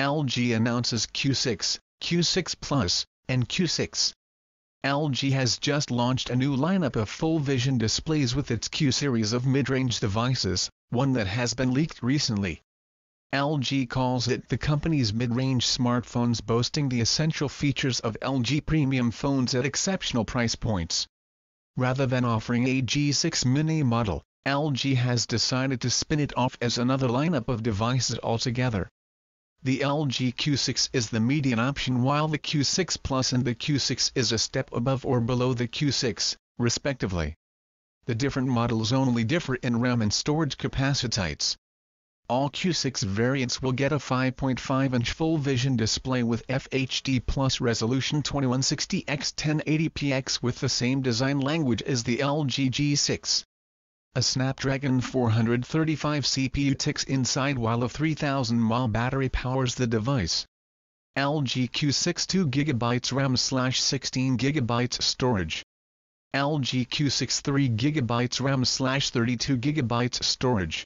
LG announces Q6, Q6 Plus, and Q6. LG has just launched a new lineup of full-vision displays with its Q series of mid-range devices, one that has been leaked recently. LG calls it the company's mid-range smartphones boasting the essential features of LG premium phones at exceptional price points. Rather than offering a G6 mini model, LG has decided to spin it off as another lineup of devices altogether. The LG Q6 is the median option while the Q6 Plus and the Q6 is a step above or below the Q6, respectively. The different models only differ in RAM and storage capacities. All Q6 variants will get a 5.5-inch full-vision display with FHD Plus resolution 2160x1080px with the same design language as the LG G6. A Snapdragon 435 CPU ticks inside while a 3000 mAh battery powers the device. LG Q6 2GB RAM slash 16GB storage. LG Q6 3GB RAM slash 32GB storage.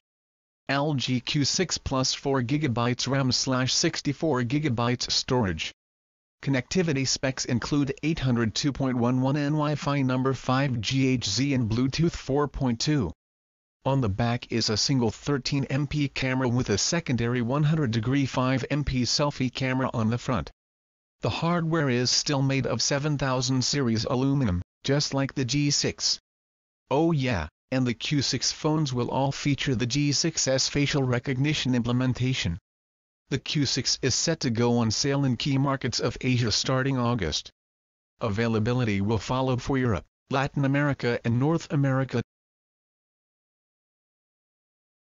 LG Q6 Plus 4GB RAM slash 64GB storage. Connectivity specs include 802.11n Wi-Fi number 5 GHz and Bluetooth 4.2. On the back is a single 13MP camera with a secondary 100-degree 5MP selfie camera on the front. The hardware is still made of 7000 series aluminum, just like the G6. Oh yeah, and the Q6 phones will all feature the G6's facial recognition implementation. The Q6 is set to go on sale in key markets of Asia starting August. Availability will follow for Europe, Latin America and North America